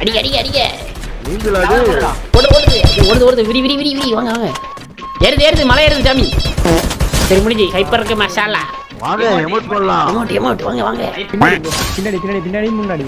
அடிக்க அடிக்க அடிக்க நீங்களா அது ஓடு ஓடுது விடி ஓடுது ஓடுது. விரி விரி விரி விரி. வாங்க வாங்க. ஏறுது ஏறுது. மலை ஏறுது சாமி. சரி முடிஞ்சு. ஹைப்பர் இருக்கு மசாலா வாங்க எமோட் பண்ணலாம் எமோட் எமோட் வாங்க வாங்க. பின்னாடி பின்னாடி பின்னாடி முன்னாடி.